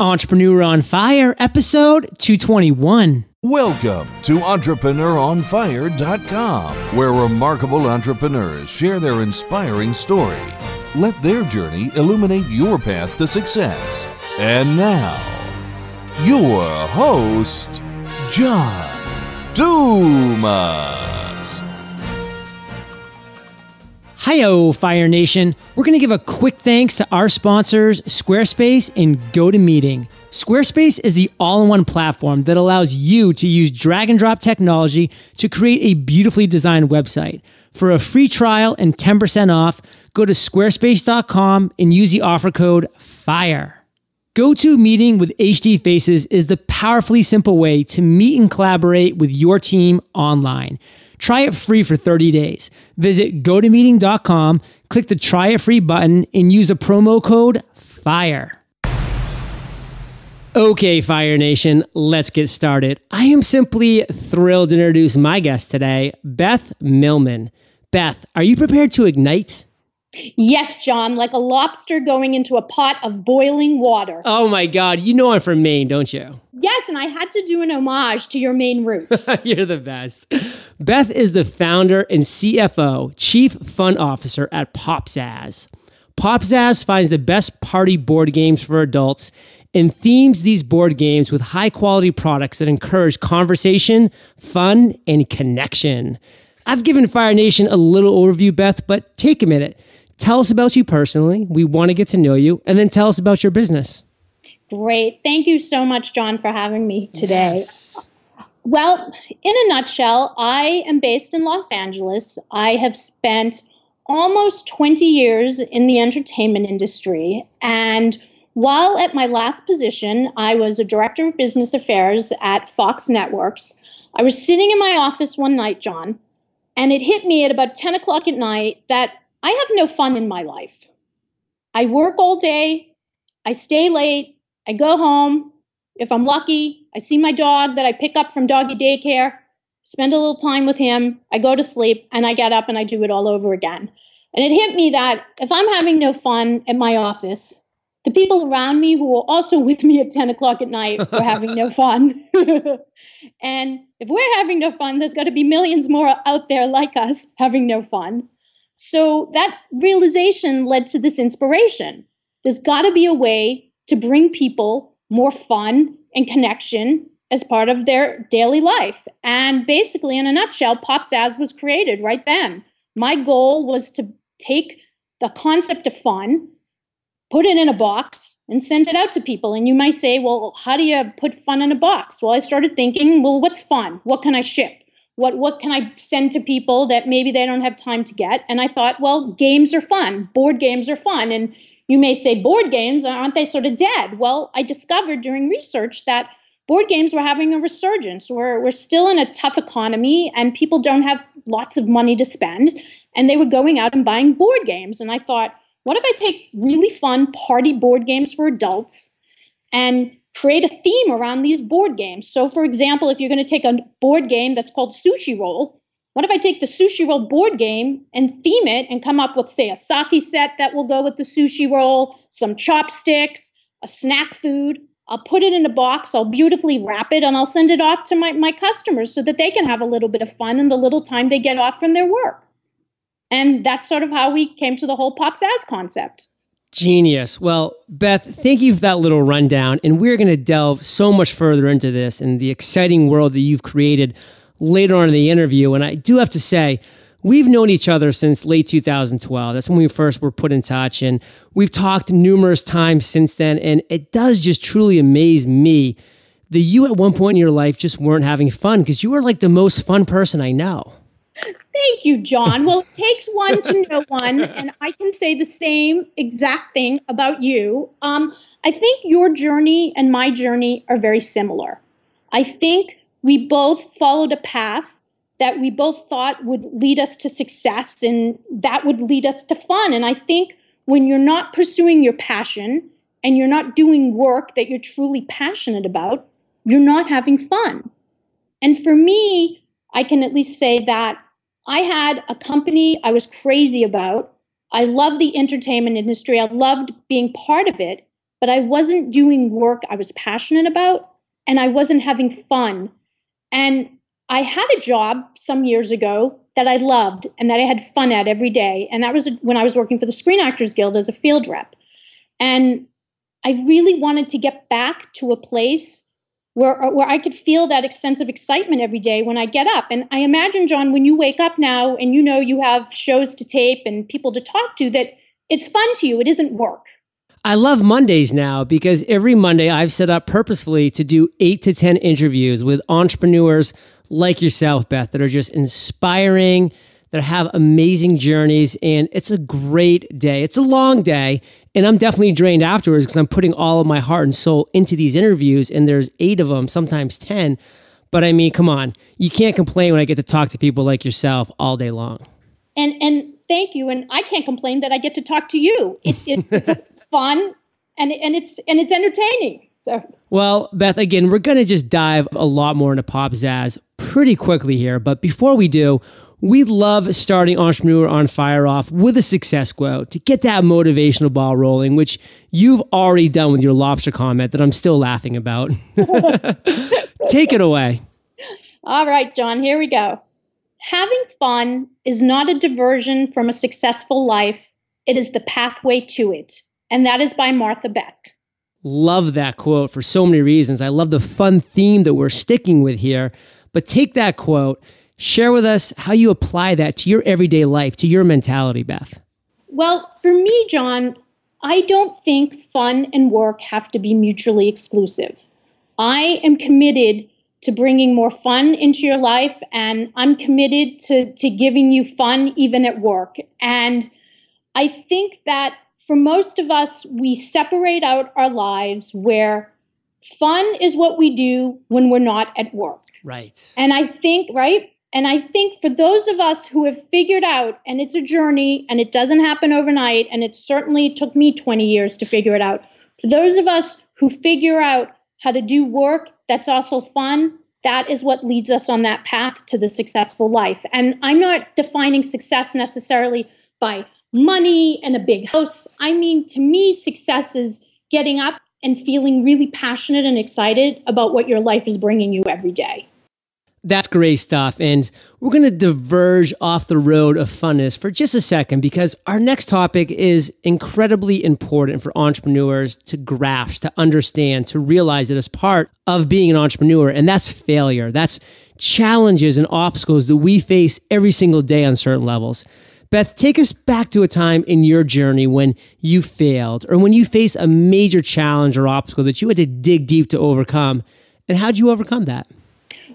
Entrepreneur on Fire, episode 221. Welcome to EntrepreneurOnFire.com, where remarkable entrepreneurs share their inspiring story. Let their journey illuminate your path to success. And now, your host, John Dumas. Hiyo, Fire Nation. We're going to give a quick thanks to our sponsors, Squarespace and GoToMeeting. Squarespace is the all in one platform that allows you to use drag and drop technology to create a beautifully designed website. For a free trial and 10% off, go to squarespace.com and use the offer code FIRE. GoToMeeting with HD Faces is the powerfully simple way to meet and collaborate with your team online. Try it free for 30 days. Visit gotomeeting.com, click the try it free button, and use a promo code FIRE. Okay, Fire Nation, let's get started. I am simply thrilled to introduce my guest today, Beth Millman. Beth, are you prepared to ignite? Yes, John, like a lobster going into a pot of boiling water. Oh my God, you know I'm from Maine, don't you? Yes, and I had to do an homage to your Maine roots. You're the best. Beth is the founder and CFO, Chief Fun Officer at PopZazz. PopZazz finds the best party board games for adults and themes these board games with high quality products that encourage conversation, fun, and connection. I've given Fire Nation a little overview, Beth, but take a minute. Tell us about you personally. We want to get to know you, and then tell us about your business. Great. Thank you so much, John, for having me today. Yes. Well, in a nutshell, I am based in Los Angeles. I have spent almost 20 years in the entertainment industry. And while at my last position, I was a director of business affairs at Fox Networks. I was sitting in my office one night, John, and it hit me at about 10 o'clock at night that I have no fun in my life. I work all day, I stay late, I go home. If I'm lucky, I see my dog that I pick up from doggy daycare, spend a little time with him, I go to sleep, and I get up and I do it all over again. And it hit me that if I'm having no fun at my office, the people around me who are also with me at 10 o'clock at night are having no fun. and if we're having no fun, there's got to be millions more out there like us having no fun. So that realization led to this inspiration. There's got to be a way to bring people more fun and connection as part of their daily life. And basically, in a nutshell, PopZazz was created right then. My goal was to take the concept of fun, put it in a box, and send it out to people. And you might say, well, how do you put fun in a box? Well, I started thinking, well, what's fun? What can I ship? What what can i send to people that maybe they don't have time to get? And i thought well games are fun. Board games are fun. And you may say board games? Aren't they sort of dead? Well i discovered during research that board games were having a resurgence. We're, we're still in a tough economy and people don't have lots of money to spend. And they were going out and buying board games. And i thought what if i take really fun party board games for adults and create a theme around these board games. So, for example, if you're going to take a board game that's called Sushi Roll, what if I take the Sushi Roll board game and theme it and come up with, say, a sake set that will go with the sushi roll, some chopsticks, a snack food? I'll put it in a box, I'll beautifully wrap it, and I'll send it off to my, my customers so that they can have a little bit of fun in the little time they get off from their work. And that's sort of how we came to the whole PopZazz concept. Genius. Well, Beth, thank you for that little rundown. And we're going to delve so much further into this and the exciting world that you've created later on in the interview. And I do have to say, we've known each other since late 2012. That's when we first were put in touch. And we've talked numerous times since then. And it does just truly amaze me that you at one point in your life just weren't having fun because you were like the most fun person I know. Thank you, John. Well, it takes one to know one, and I can say the same exact thing about you. Um, I think your journey and my journey are very similar. I think we both followed a path that we both thought would lead us to success and that would lead us to fun. And I think when you're not pursuing your passion and you're not doing work that you're truly passionate about, you're not having fun. And for me, I can at least say that I had a company I was crazy about. I loved the entertainment industry. I loved being part of it, but I wasn't doing work I was passionate about and I wasn't having fun. And I had a job some years ago that I loved and that I had fun at every day. And that was when I was working for the Screen Actors Guild as a field rep. And I really wanted to get back to a place where, uh, where I could feel that sense of excitement every day when I get up. And I imagine, John, when you wake up now and you know you have shows to tape and people to talk to, that it's fun to you. It isn't work. I love Mondays now because every Monday I've set up purposefully to do eight to 10 interviews with entrepreneurs like yourself, Beth, that are just inspiring, that have amazing journeys. And it's a great day. It's a long day. And I'm definitely drained afterwards because I'm putting all of my heart and soul into these interviews. And there's eight of them, sometimes 10. But I mean, come on, you can't complain when I get to talk to people like yourself all day long. And, and thank you. And I can't complain that I get to talk to you. It, it, it's, it's fun and, and it's, and it's entertaining. So, well, Beth, again, we're going to just dive a lot more into Popzazz pretty quickly here. But before we do, we love starting Entrepreneur on Fire off with a success quote to get that motivational ball rolling, which you've already done with your lobster comment that I'm still laughing about. Take it away. All right, John, here we go. Having fun is not a diversion from a successful life, it is the pathway to it. And that is by Martha Beck. Love that quote for so many reasons. I love the fun theme that we're sticking with here. But take that quote, share with us how you apply that to your everyday life, to your mentality, Beth. Well, for me, John, I don't think fun and work have to be mutually exclusive. I am committed to bringing more fun into your life and i'm committed to to giving you fun even at work and i think that for most of us we separate out our lives where fun is what we do when we're not at work right and i think right and i think for those of us who have figured out and it's a journey and it doesn't happen overnight and it certainly took me 20 years to figure it out for those of us who figure out how to do work that's also fun, that is what leads us on that path to the successful life. And I'm not defining success necessarily by money and a big house. I mean, to me, success is getting up and feeling really passionate and excited about what your life is bringing you every day. That's great stuff. And we're going to diverge off the road of funness for just a second because our next topic is incredibly important for entrepreneurs to grasp, to understand, to realize that as part of being an entrepreneur. And that's failure. That's challenges and obstacles that we face every single day on certain levels. Beth, take us back to a time in your journey when you failed or when you faced a major challenge or obstacle that you had to dig deep to overcome. And how'd you overcome that?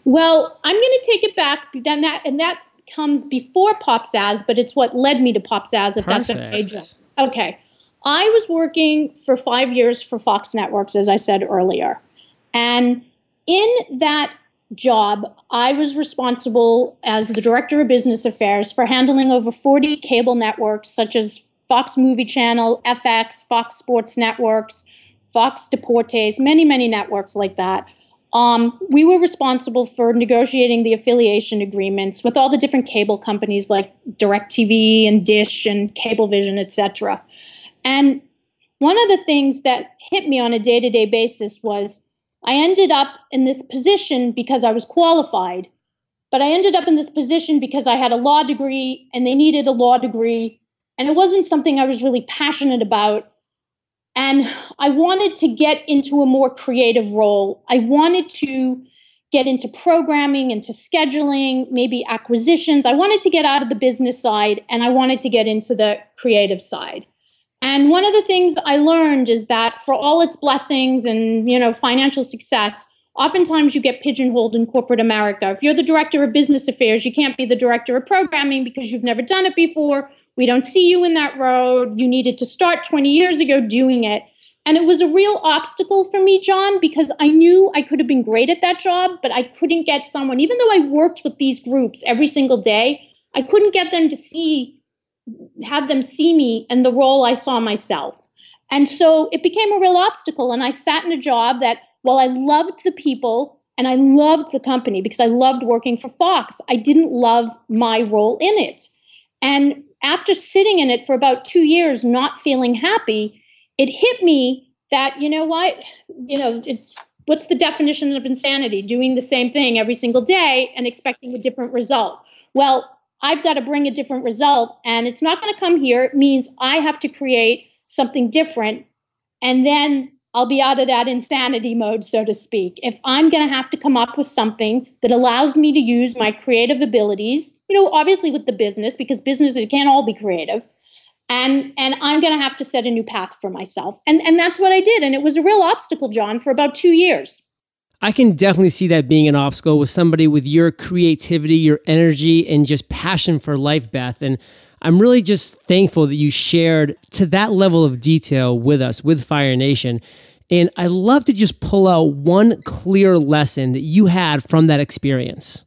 Well, I'm going to take it back. Then that and that comes before Popzazz, but it's what led me to Popzazz. If Perfect. that's okay. Okay. I was working for five years for Fox Networks, as I said earlier, and in that job, I was responsible as the director of business affairs for handling over 40 cable networks such as Fox Movie Channel, FX, Fox Sports Networks, Fox Deportes, many, many networks like that. Um, we were responsible for negotiating the affiliation agreements with all the different cable companies like DirecTV and Dish and Cablevision, etc. And one of the things that hit me on a day to day basis was I ended up in this position because I was qualified, but I ended up in this position because I had a law degree and they needed a law degree. And it wasn't something I was really passionate about. And I wanted to get into a more creative role. I wanted to get into programming, into scheduling, maybe acquisitions. I wanted to get out of the business side and I wanted to get into the creative side. And one of the things I learned is that for all its blessings and, you know, financial success, oftentimes you get pigeonholed in corporate America. If you're the director of business affairs, you can't be the director of programming because you've never done it before. We don't see you in that road. You needed to start 20 years ago doing it. And it was a real obstacle for me, John, because I knew I could have been great at that job, but I couldn't get someone, even though I worked with these groups every single day, I couldn't get them to see, have them see me and the role I saw myself. And so it became a real obstacle. And I sat in a job that, while I loved the people and I loved the company because I loved working for Fox, I didn't love my role in it. And after sitting in it for about two years, not feeling happy, it hit me that, you know what, you know, it's what's the definition of insanity? Doing the same thing every single day and expecting a different result. Well, I've got to bring a different result, and it's not going to come here. It means I have to create something different. And then I'll be out of that insanity mode, so to speak. If I'm going to have to come up with something that allows me to use my creative abilities, you know, obviously with the business, because businesses can't all be creative. And, and I'm going to have to set a new path for myself. And, and that's what I did. And it was a real obstacle, John, for about two years. I can definitely see that being an obstacle with somebody with your creativity, your energy, and just passion for life, Beth. And I'm really just thankful that you shared to that level of detail with us, with Fire Nation. And I love to just pull out one clear lesson that you had from that experience.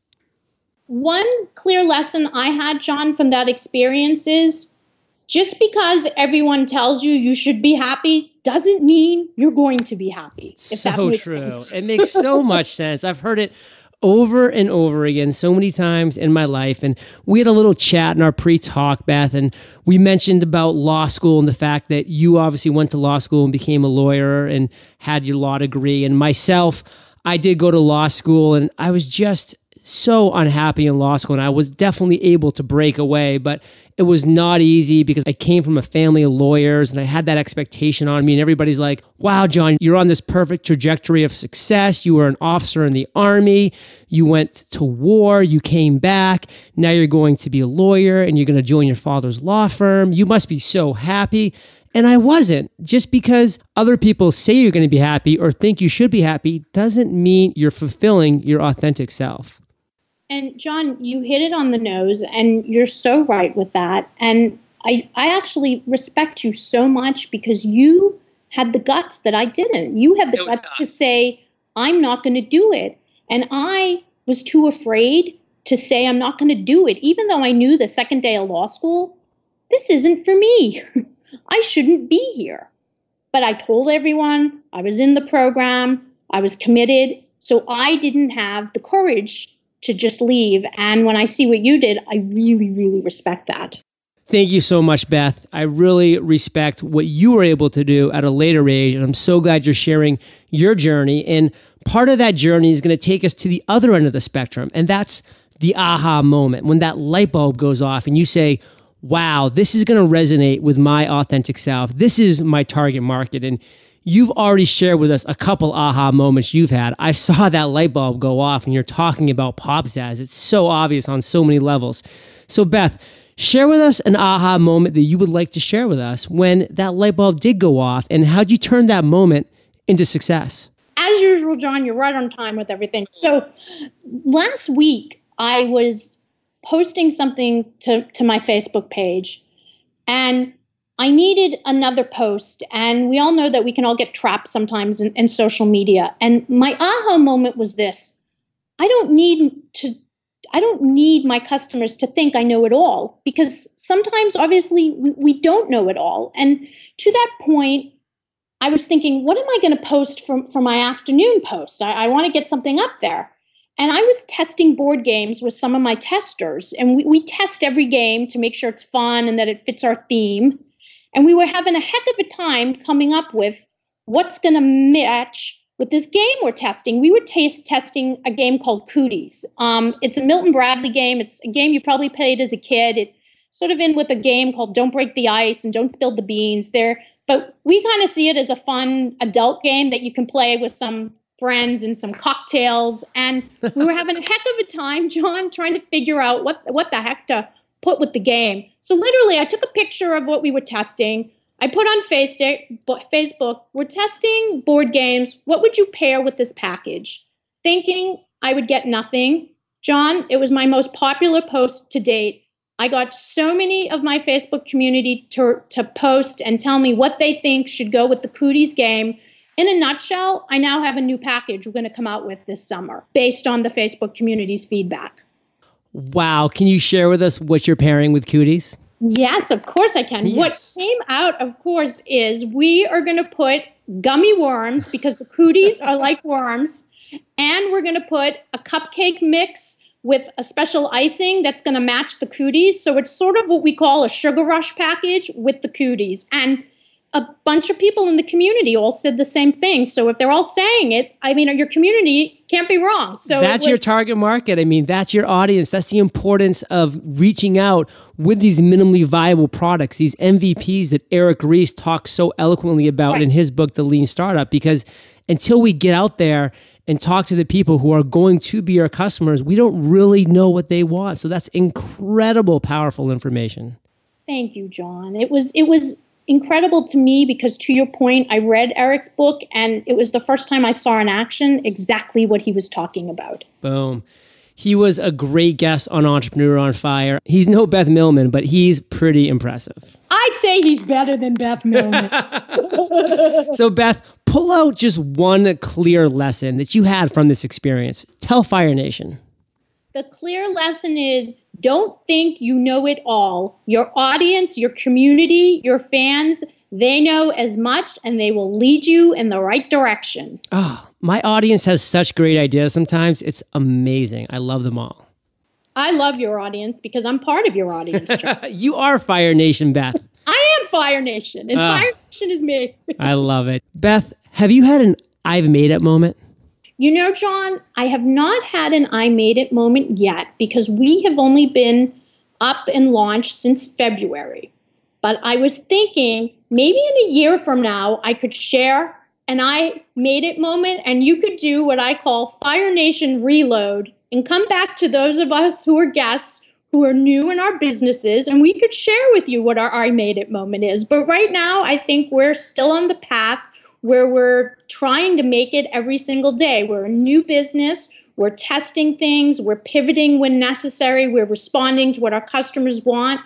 One clear lesson I had, John, from that experience is just because everyone tells you you should be happy doesn't mean you're going to be happy. so true. It makes so much sense. I've heard it over and over again so many times in my life. And we had a little chat in our pre talk, Beth, and we mentioned about law school and the fact that you obviously went to law school and became a lawyer and had your law degree. And myself, I did go to law school and I was just so unhappy in law school and I was definitely able to break away, but it was not easy because I came from a family of lawyers and I had that expectation on me. And everybody's like, wow, John, you're on this perfect trajectory of success. You were an officer in the army. You went to war. You came back. Now you're going to be a lawyer and you're going to join your father's law firm. You must be so happy. And I wasn't. Just because other people say you're going to be happy or think you should be happy doesn't mean you're fulfilling your authentic self. And John, you hit it on the nose, and you're so right with that. And I, I actually respect you so much because you had the guts that I didn't. You had the no, guts to say, I'm not going to do it. And I was too afraid to say, I'm not going to do it, even though I knew the second day of law school, this isn't for me. I shouldn't be here. But I told everyone I was in the program, I was committed. So I didn't have the courage to just leave. And when I see what you did, I really, really respect that. Thank you so much, Beth. I really respect what you were able to do at a later age. And I'm so glad you're sharing your journey. And part of that journey is going to take us to the other end of the spectrum. And that's the aha moment when that light bulb goes off and you say, wow, this is going to resonate with my authentic self. This is my target market. And You've already shared with us a couple aha moments you've had. I saw that light bulb go off and you're talking about Popzazz. It's so obvious on so many levels. So, Beth, share with us an aha moment that you would like to share with us when that light bulb did go off and how'd you turn that moment into success? As usual, John, you're right on time with everything. So, last week I was posting something to, to my Facebook page and I needed another post. And we all know that we can all get trapped sometimes in, in social media. And my aha moment was this I don't need to I don't need my customers to think I know it all because sometimes, obviously, we, don't know it all. And to that point, I was thinking, what am I going to post for, for my afternoon post? I, I want to get something up there. And I was testing board games with some of my testers, and we, we test every game to make sure it's fun and that it fits our theme. And we were having a heck of a time coming up with what's going to match with this game we're testing. We were taste testing a game called Cooties. Um, it's a Milton Bradley game. It's a game you probably played as a kid. It sort of in with a game called Don't Break the Ice and Don't Spill the Beans. There, but we kind of see it as a fun adult game that you can play with some friends and some cocktails. And we were having a heck of a time, John, trying to figure out what what the heck to put with the game. So literally, I took a picture of what we were testing. I put on Facebook, we're testing board games. What would you pair with this package? Thinking I would get nothing. John, it was my most popular post to date. I got so many of my Facebook community to, to post and tell me what they think should go with the Cooties game. In a nutshell, I now have a new package we're going to come out with this summer based on the Facebook community's feedback. Wow. Can you share with us what you're pairing with cooties? Yes, of course I can. Yes. What came out, of course, is we are going to put gummy worms because the cooties are like worms. And we're going to put a cupcake mix with a special icing that's going to match the cooties. So it's sort of what we call a sugar rush package with the cooties. And a bunch of people in the community all said the same thing. So if they're all saying it, I mean, your community can't be wrong. So that's was- your target market. I mean, that's your audience. That's the importance of reaching out with these minimally viable products, these MVPs that Eric Ries talks so eloquently about right. in his book, The Lean Startup, because until we get out there and talk to the people who are going to be our customers, we don't really know what they want. So that's incredible, powerful information. Thank you, John. It was it was incredible to me because to your point i read eric's book and it was the first time i saw in action exactly what he was talking about. Boom. He was a great guest on entrepreneur on fire. He's no beth millman but he's pretty impressive. I'd say he's better than beth millman. So beth pull out just one clear lesson that you had from this experience. Tell fire nation. The clear lesson is don't think you know it all. Your audience, your community, your fans, they know as much and they will lead you in the right direction. Oh, my audience has such great ideas sometimes. It's amazing. I love them all. I love your audience because I'm part of your audience. you are Fire Nation, Beth. I am Fire Nation, and uh, Fire Nation is me. I love it. Beth, have you had an I've made it moment? You know, John, I have not had an I made it moment yet because we have only been up and launched since February. But I was thinking maybe in a year from now, I could share an I made it moment and you could do what I call Fire Nation reload and come back to those of us who are guests who are new in our businesses and we could share with you what our I made it moment is. But right now, I think we're still on the path where we're trying to make it every single day. We're a new business. We're testing things. We're pivoting when necessary. We're responding to what our customers want.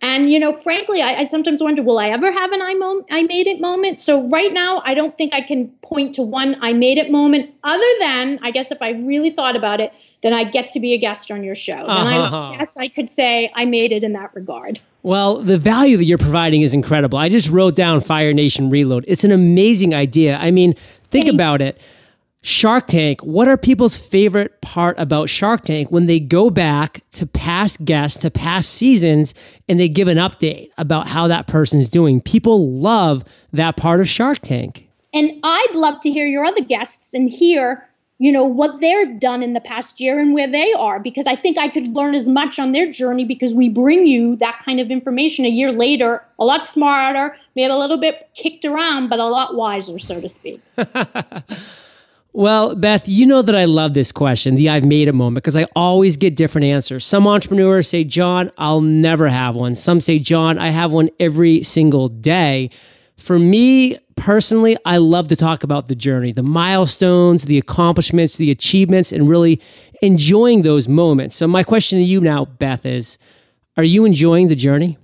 And, you know, frankly, I, I sometimes wonder, will I ever have an I, I made it moment? So right now, I don't think I can point to one I made it moment other than, I guess if I really thought about it, then I get to be a guest on your show. Uh-huh. Guess I could say I made it in that regard. Well, the value that you're providing is incredible. I just wrote down Fire Nation Reload. It's an amazing idea. I mean, think Thank about it. Shark Tank, what are people's favorite part about Shark Tank when they go back to past guests, to past seasons, and they give an update about how that person's doing? People love that part of Shark Tank. And I'd love to hear your other guests and hear you know what they've done in the past year and where they are because i think i could learn as much on their journey because we bring you that kind of information a year later a lot smarter maybe a little bit kicked around but a lot wiser so to speak. Well beth you know that i love this question the i've made a moment because i always get different answers. Some entrepreneurs say john i'll never have one. Some say john i have one every single day. For me personally, I love to talk about the journey, the milestones, the accomplishments, the achievements, and really enjoying those moments. So, my question to you now, Beth, is Are you enjoying the journey?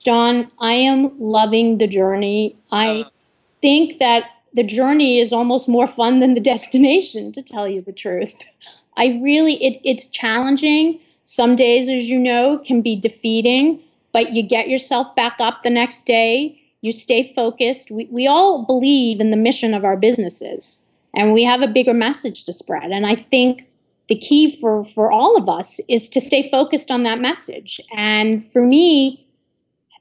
John, I am loving the journey. I uh. think that the journey is almost more fun than the destination, to tell you the truth. I really, it, it's challenging. Some days, as you know, can be defeating, but you get yourself back up the next day you stay focused. We, we all believe in the mission of our businesses and we have a bigger message to spread. And I think the key for, for all of us is to stay focused on that message. And for me,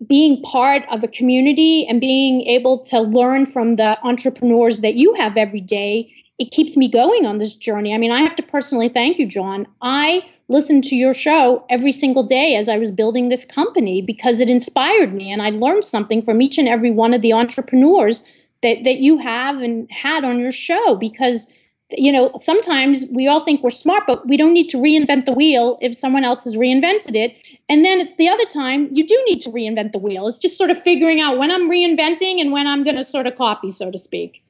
being part of a community and being able to learn from the entrepreneurs that you have every day, it keeps me going on this journey. I mean, I have to personally thank you, John. I listened to your show every single day as I was building this company because it inspired me and I learned something from each and every one of the entrepreneurs that, that you have and had on your show because you know sometimes we all think we're smart but we don't need to reinvent the wheel if someone else has reinvented it. And then it's the other time you do need to reinvent the wheel. It's just sort of figuring out when i'm reinventing and when i'm going to sort of copy so to speak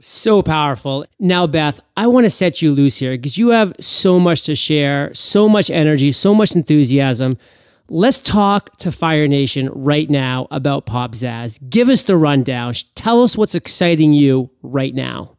so powerful. Now, Beth, I want to set you loose here because you have so much to share, so much energy, so much enthusiasm. Let's talk to Fire Nation right now about Pop. Give us the rundown. Tell us what's exciting you right now.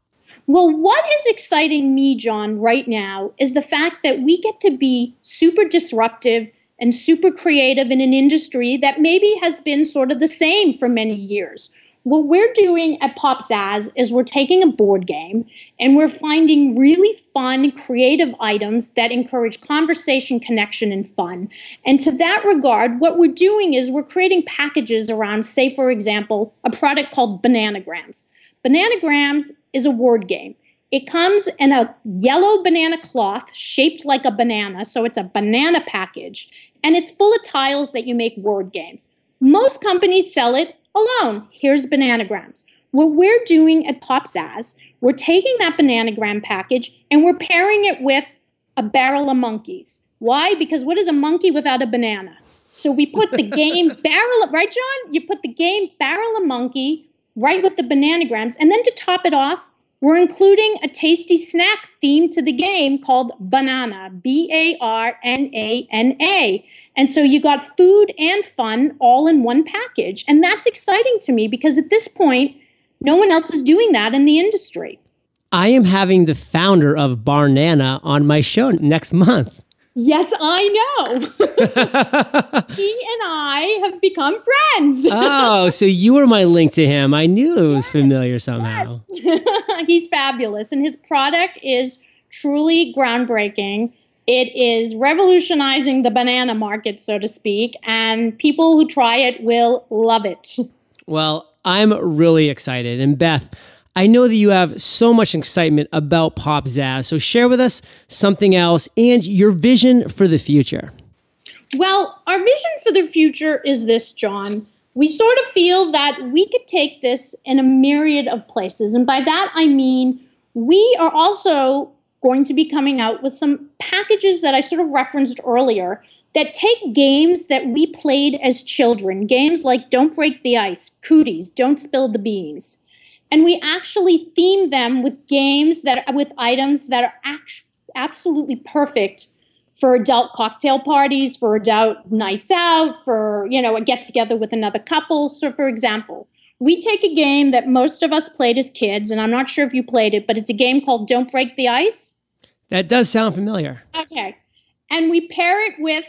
Well, what is exciting me, John, right now is the fact that we get to be super disruptive and super creative in an industry that maybe has been sort of the same for many years what we're doing at Popzazz is we're taking a board game and we're finding really fun, creative items that encourage conversation, connection, and fun. And to that regard, what we're doing is we're creating packages around, say, for example, a product called Bananagrams. Bananagrams is a word game. It comes in a yellow banana cloth shaped like a banana, so it's a banana package, and it's full of tiles that you make word games. Most companies sell it alone. Here's bananagrams. What we're doing at Popzazz, we're taking that bananagram package and we're pairing it with a barrel of monkeys. Why? Because what is a monkey without a banana? So we put the game barrel, right, John? You put the game barrel of monkey right with the bananagrams. And then to top it off, we're including a tasty snack theme to the game called Banana, B A R N A N A. And so you got food and fun all in one package. And that's exciting to me because at this point, no one else is doing that in the industry. I am having the founder of Barnana on my show next month. Yes, I know. he and I have become friends. oh, so you were my link to him. I knew it was yes, familiar somehow. Yes. He's fabulous, and his product is truly groundbreaking. It is revolutionizing the banana market, so to speak, and people who try it will love it. Well, I'm really excited. And Beth, I know that you have so much excitement about Popzazz, so share with us something else and your vision for the future. Well, our vision for the future is this, John. We sort of feel that we could take this in a myriad of places. And by that, I mean we are also going to be coming out with some packages that I sort of referenced earlier that take games that we played as children, games like Don't Break the Ice, Cooties, Don't Spill the Beans and we actually theme them with games that are, with items that are act- absolutely perfect for adult cocktail parties, for adult nights out, for you know a get together with another couple. So, for example, we take a game that most of us played as kids, and I'm not sure if you played it, but it's a game called Don't Break the Ice. That does sound familiar. Okay, and we pair it with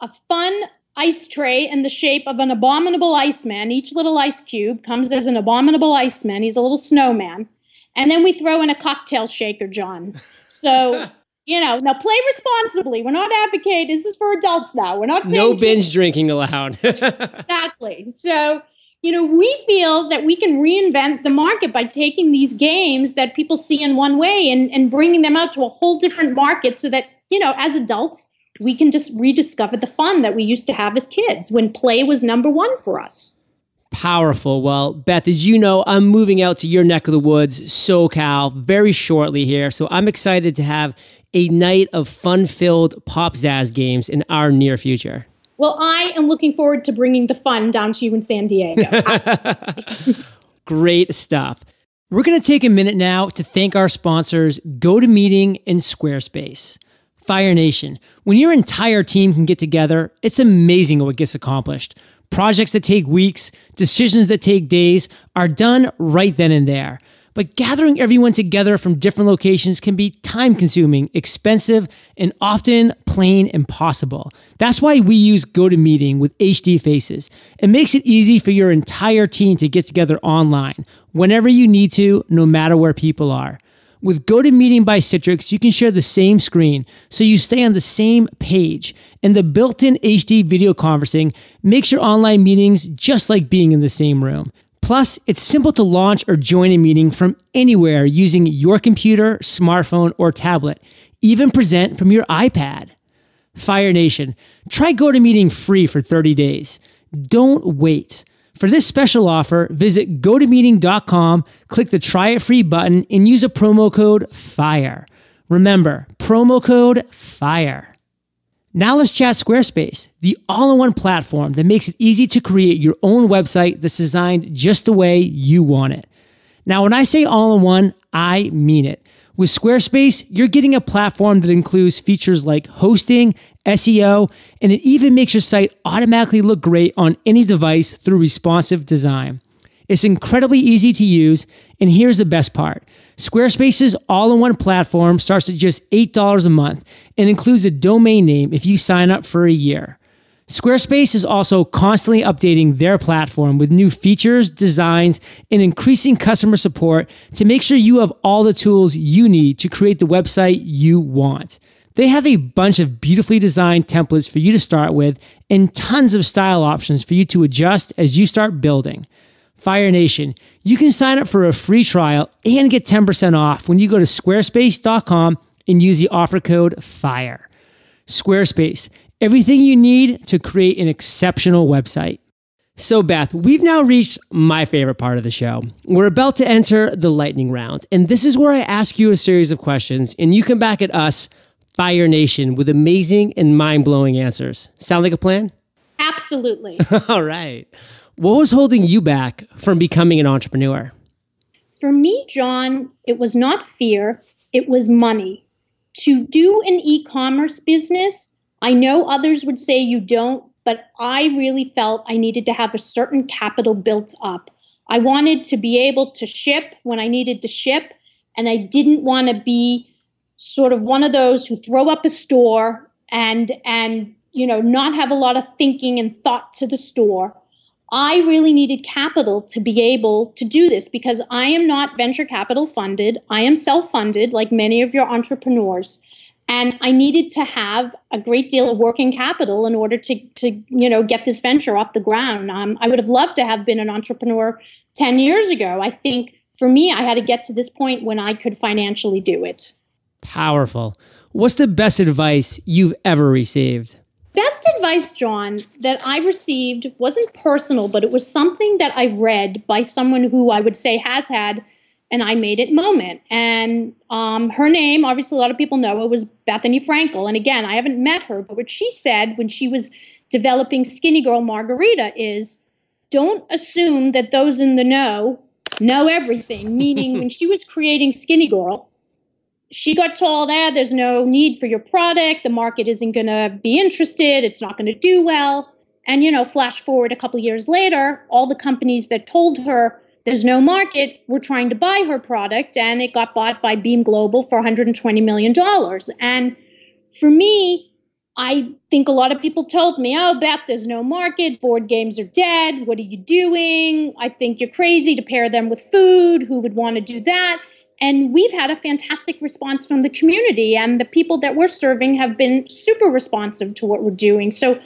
a fun ice tray in the shape of an abominable iceman. Each little ice cube comes as an abominable iceman. He's a little snowman. And then we throw in a cocktail shaker, John. So, you know, now play responsibly. We're not advocating. This is for adults now. We're not saying no binge kids. drinking allowed. exactly. So, you know, we feel that we can reinvent the market by taking these games that people see in one way and, and bringing them out to a whole different market so that, you know, as adults, we can just rediscover the fun that we used to have as kids when play was number one for us. Powerful. Well, Beth, as you know, I'm moving out to your neck of the woods, SoCal, very shortly here. So I'm excited to have a night of fun filled Popzazz games in our near future. Well, I am looking forward to bringing the fun down to you in San Diego. Great stuff. We're going to take a minute now to thank our sponsors, GoToMeeting and Squarespace. Fire Nation, when your entire team can get together, it's amazing what gets accomplished. Projects that take weeks, decisions that take days are done right then and there. But gathering everyone together from different locations can be time consuming, expensive, and often plain impossible. That's why we use GoToMeeting with HD Faces. It makes it easy for your entire team to get together online, whenever you need to, no matter where people are. With GoToMeeting by Citrix, you can share the same screen so you stay on the same page. And the built in HD video conferencing makes your online meetings just like being in the same room. Plus, it's simple to launch or join a meeting from anywhere using your computer, smartphone, or tablet, even present from your iPad. Fire Nation, try GoToMeeting free for 30 days. Don't wait. For this special offer, visit gotomeeting.com, click the try it free button, and use a promo code FIRE. Remember, promo code FIRE. Now let's chat Squarespace, the all in one platform that makes it easy to create your own website that's designed just the way you want it. Now, when I say all in one, I mean it. With Squarespace, you're getting a platform that includes features like hosting, SEO, and it even makes your site automatically look great on any device through responsive design. It's incredibly easy to use, and here's the best part. Squarespace's all in one platform starts at just $8 a month and includes a domain name if you sign up for a year. Squarespace is also constantly updating their platform with new features, designs, and increasing customer support to make sure you have all the tools you need to create the website you want. They have a bunch of beautifully designed templates for you to start with and tons of style options for you to adjust as you start building. Fire Nation, you can sign up for a free trial and get 10% off when you go to squarespace.com and use the offer code FIRE. Squarespace Everything you need to create an exceptional website. So, Beth, we've now reached my favorite part of the show. We're about to enter the lightning round, and this is where I ask you a series of questions, and you come back at us, Fire Nation, with amazing and mind blowing answers. Sound like a plan? Absolutely. All right. What was holding you back from becoming an entrepreneur? For me, John, it was not fear, it was money. To do an e commerce business, I know others would say you don't, but I really felt I needed to have a certain capital built up. I wanted to be able to ship when I needed to ship, and I didn't want to be sort of one of those who throw up a store and and you know not have a lot of thinking and thought to the store. I really needed capital to be able to do this because I am not venture capital funded. I am self funded, like many of your entrepreneurs and I needed to have a great deal of working capital in order to, to you know, get this venture off the ground. Um, I would have loved to have been an entrepreneur 10 years ago. I think for me, I had to get to this point when I could financially do it. Powerful. What's the best advice you've ever received? Best advice, John, that I received wasn't personal, but it was something that I read by someone who I would say has had and I made it moment. And um, her name, obviously, a lot of people know it was Bethenny Frankel. And again, I haven't met her, but what she said when she was developing Skinny Girl Margarita is don't assume that those in the know know everything. Meaning, when she was creating Skinny Girl, she got told, ah, there's no need for your product. The market isn't going to be interested. It's not going to do well. And, you know, flash forward a couple years later, all the companies that told her, there's no market. We're trying to buy her product, and it got bought by Beam Global for $120 million. And for me, I think a lot of people told me, oh, Beth, there's no market. Board games are dead. What are you doing? I think you're crazy to pair them with food. Who would want to do that? And we've had a fantastic response from the community, and the people that we're serving have been super responsive to what we're doing. So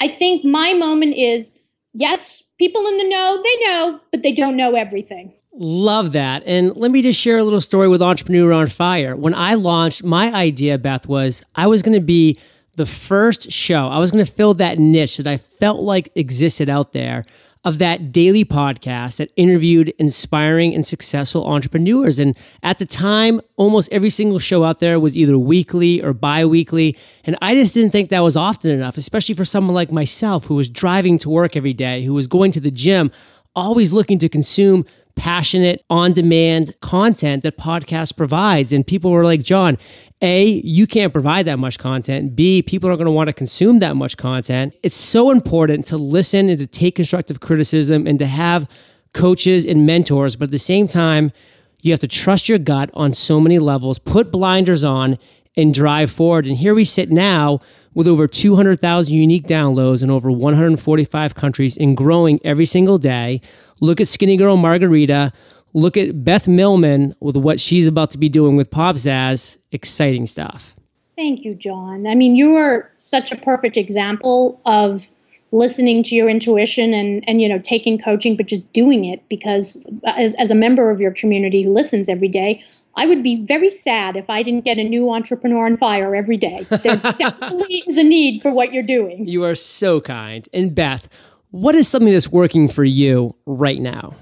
I think my moment is yes, people in the know, they know, but they don't know everything. Love that. And let me just share a little story with Entrepreneur on Fire. When I launched, my idea, Beth, was I was going to be the first show. I was going to fill that niche that I felt like existed out there of that daily podcast that interviewed inspiring and successful entrepreneurs. And at the time, almost every single show out there was either weekly or bi weekly. And I just didn't think that was often enough, especially for someone like myself who was driving to work every day, who was going to the gym, always looking to consume passionate, on demand content that podcast provides. And people were like, John, A, you can't provide that much content. B, people aren't going to want to consume that much content. It's so important to listen and to take constructive criticism and to have coaches and mentors. But at the same time, you have to trust your gut on so many levels, put blinders on, and drive forward. And here we sit now with over 200,000 unique downloads in over 145 countries and growing every single day. Look at Skinny Girl Margarita. Look at Beth Millman with what she's about to be doing with Popzazz. Exciting stuff. Thank you, John. I mean, you are such a perfect example of listening to your intuition and and you know taking coaching but just doing it because uh, as, as a member of your community who listens every day I would be very sad if I didn't get a new entrepreneur on fire every day. There definitely is a need for what you're doing. You are so kind. And Beth, what is something that's working for you right now?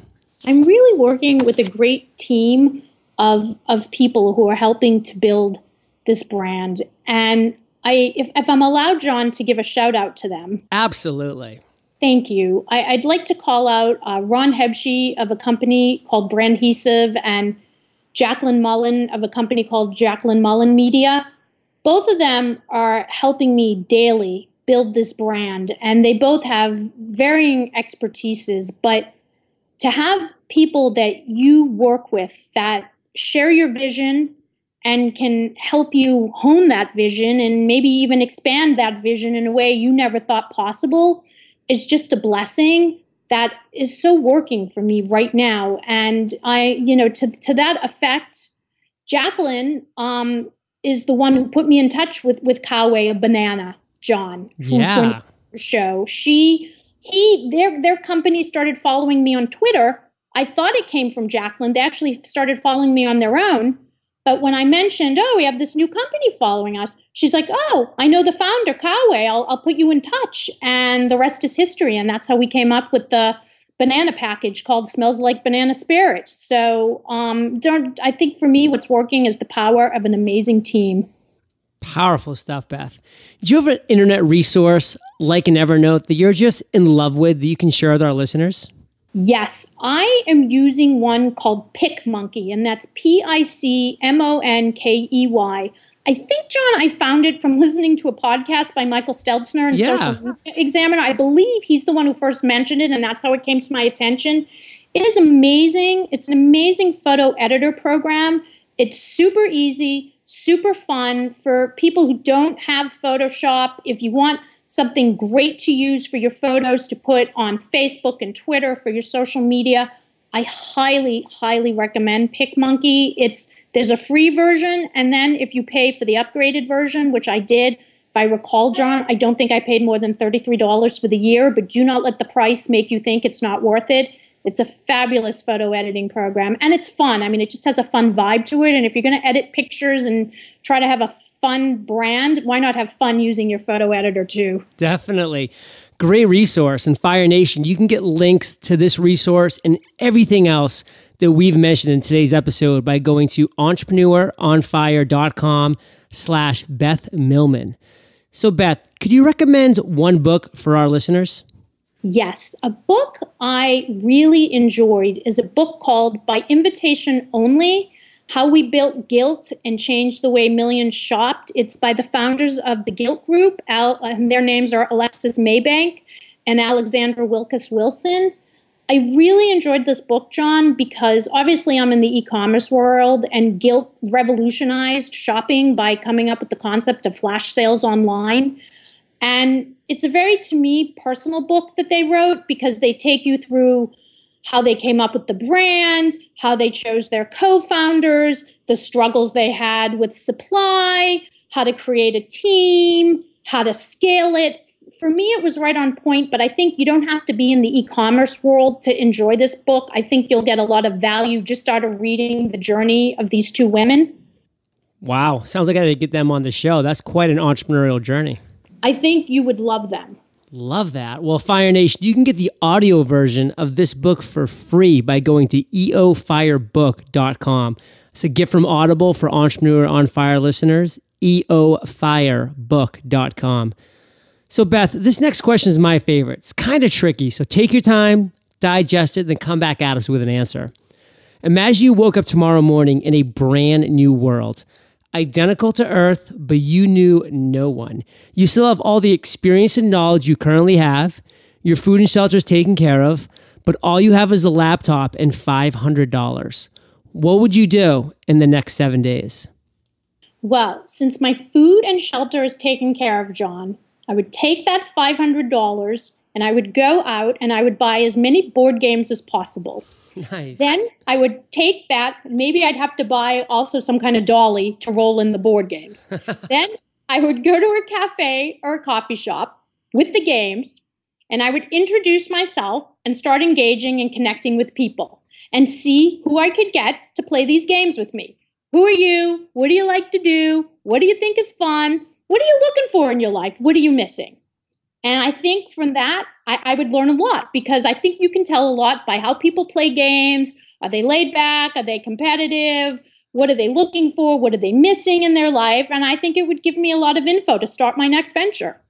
I'm really working with a great team of of people who are helping to build this brand. And I if, if I'm allowed, John, to give a shout out to them. Absolutely. Thank you. I, would like to call out uh, Ron Hebschi of a company called Brandhesive and Jacqueline Mullen of a company called Jacqueline Mullen Media. Both of them are helping me daily build this brand. And they both have varying expertises, but to have people that you work with that share your vision and can help you hone that vision and maybe even expand that vision in a way you never thought possible is just a blessing that is so working for me right now. And I, you know, to, to that effect, Jacqueline um, is the one who put me in touch with with Caue, a banana, John, who's yeah. going to show. She he their their company started following me on Twitter. I thought it came from Jacqueline. They actually started following me on their own. But when I mentioned, oh, we have this new company following us, she's like, oh, I know the founder, Caue. I'll, I'll put you in touch. And the rest is history. And that's how we came up with the banana package called Smells Like Banana Spirit. So um, don't, I think for me, what's working is the power of an amazing team. Powerful stuff, Beth. Do you have an internet resource like an Evernote that you're just in love with that you can share with our listeners? Yes, I am using one called PicMonkey, and that's P I C M O N K E Y. I think, John, I found it from listening to a podcast by Michael Stelzner and yeah. Social Examiner. I believe he's the one who first mentioned it, and that's how it came to my attention. It is amazing. It's an amazing photo editor program. It's super easy, super fun for people who don't have Photoshop. If you want something great to use for your photos to put on Facebook and Twitter for your social media. I highly, highly recommend PicMonkey. It's there's a free version, and then if you pay for the upgraded version, which I did, if I recall, John, I don't think I paid more than $33 for the year, but do not let the price make you think it's not worth it. It's a fabulous photo editing program and it's fun. I mean, it just has a fun vibe to it. And if you're going to edit pictures and try to have a fun brand, why not have fun using your photo editor too? Definitely. Great resource. And Fire Nation, you can get links to this resource and everything else that we've mentioned in today's episode by going to entrepreneuronfire.com slash Beth Millman. So, Beth, could you recommend one book for our listeners? Yes, a book I really enjoyed is a book called By Invitation Only How We Built Gilt and Changed the Way Millions Shopped. It's by the founders of the Gilt Group, Al, and their names are Alexis Maybank and Alexandra Wilkis Wilson. I really enjoyed this book, John, because obviously I'm in the e commerce world and Gilt revolutionized shopping by coming up with the concept of flash sales online. And it's a very, to me, personal book that they wrote because they take you through how they came up with the brand, how they chose their co founders, the struggles they had with supply, how to create a team, how to scale it. For me, it was right on point, but I think you don't have to be in the e commerce world to enjoy this book. I think you'll get a lot of value just out of reading the journey of these two women. Wow. Sounds like I got to get them on the show. That's quite an entrepreneurial journey. I think you would love them. Love that. Well, Fire Nation, you can get the audio version of this book for free by going to eofirebook.com. It's a gift from Audible for Entrepreneur on Fire listeners, eofirebook.com. So, Beth, this next question is my favorite. It's kind of tricky, so take your time, digest it, then come back at us with an answer. Imagine you woke up tomorrow morning in a brand new world identical to Earth, but you knew no one. You still have all the experience and knowledge you currently have. Your food and shelter is taken care of, but all you have is a laptop and $500. What would you do in the next seven days? Well, since my food and shelter is taken care of, John, I would take that $500 and I would go out and I would buy as many board games as possible. Nice. Then I would take that. Maybe I'd have to buy also some kind of dolly to roll in the board games. then I would go to a cafe or a coffee shop with the games, and I would introduce myself and start engaging and connecting with people and see who I could get to play these games with me. Who are you? What do you like to do? What do you think is fun? What are you looking for in your life? What are you missing? And I think from that, I, I, would learn a lot because I think you can tell a lot by how people play games. Are they laid back? Are they competitive? What are they looking for? What are they missing in their life? And I think it would give me a lot of info to start my next venture.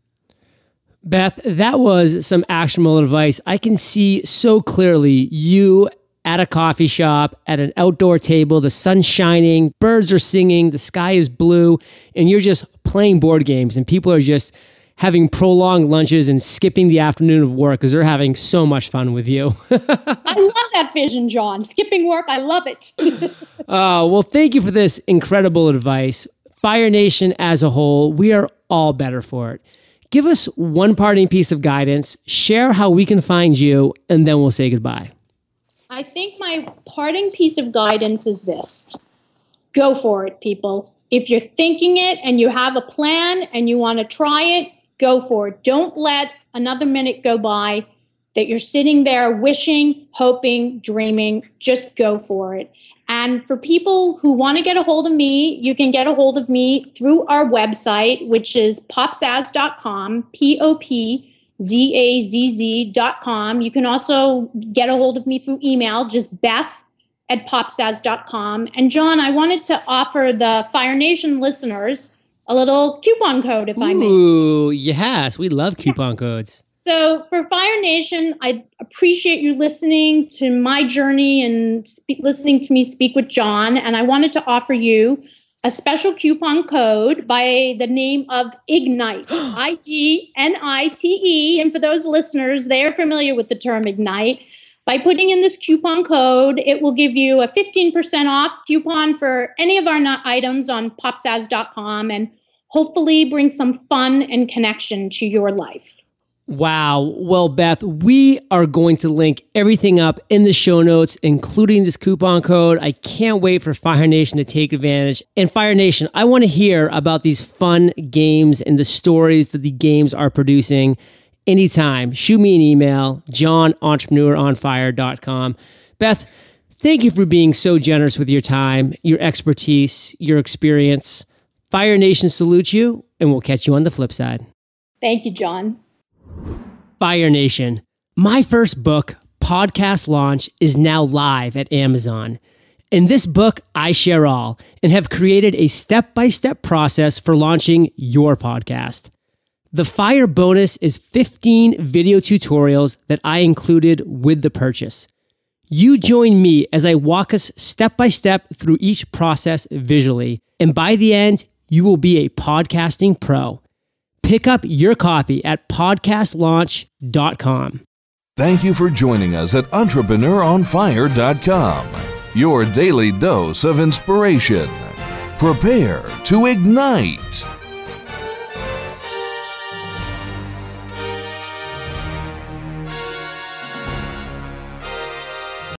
Beth, that was some actionable advice. I can see so clearly you at a coffee shop, at an outdoor table, the sun's shining, birds are singing, the sky is blue, and you're just playing board games, and people are just having prolonged lunches and skipping the afternoon of work because they're having so much fun with you. I love that vision, John. Skipping work, I love it. uh, well, thank you for this incredible advice. Fire Nation as a whole, we are all better for it. Give us one parting piece of guidance, share how we can find you, and then we'll say goodbye. I think my parting piece of guidance is this go for it, people. If you're thinking it and you have a plan and you want to try it, go for it. Don't let another minute go by that you're sitting there wishing, hoping, dreaming. Just go for it. And for people who want to get a hold of me, you can get a hold of me through our website, which is popzazz.com, P O P Z A Z Z.com. You can also get a hold of me through email, just Beth at popzazz.com. And John, I wanted to offer the Fire Nation listeners a little coupon code, if Ooh, I may. Ooh, yes, we love coupon yes. codes. So for Fire Nation, I appreciate you listening to my journey and spe- listening to me speak with John. And I wanted to offer you a special coupon code by the name of Ignite, I G N I T E. And for those listeners, they are familiar with the term Ignite. By putting in this coupon code, it will give you a 15% off coupon for any of our items on popzazz.com and hopefully bring some fun and connection to your life. Wow. Well, Beth, we are going to link everything up in the show notes, including this coupon code. I can't wait for Fire Nation to take advantage. And Fire Nation, I want to hear about these fun games and the stories that the games are producing anytime. Shoot me an email, johnentrepreneuronfire.com. Beth, thank you for being so generous with your time, your expertise, your experience. Fire Nation salutes you, and we'll catch you on the flip side. Thank you, John. Fire Nation, my first book, Podcast Launch, is now live at Amazon. In this book, I share all and have created a step by step process for launching your podcast. The Fire bonus is 15 video tutorials that I included with the purchase. You join me as I walk us step by step through each process visually, and by the end, you will be a podcasting pro. Pick up your copy at podcastlaunch.com. Thank you for joining us at entrepreneuronfire.com, your daily dose of inspiration. Prepare to ignite.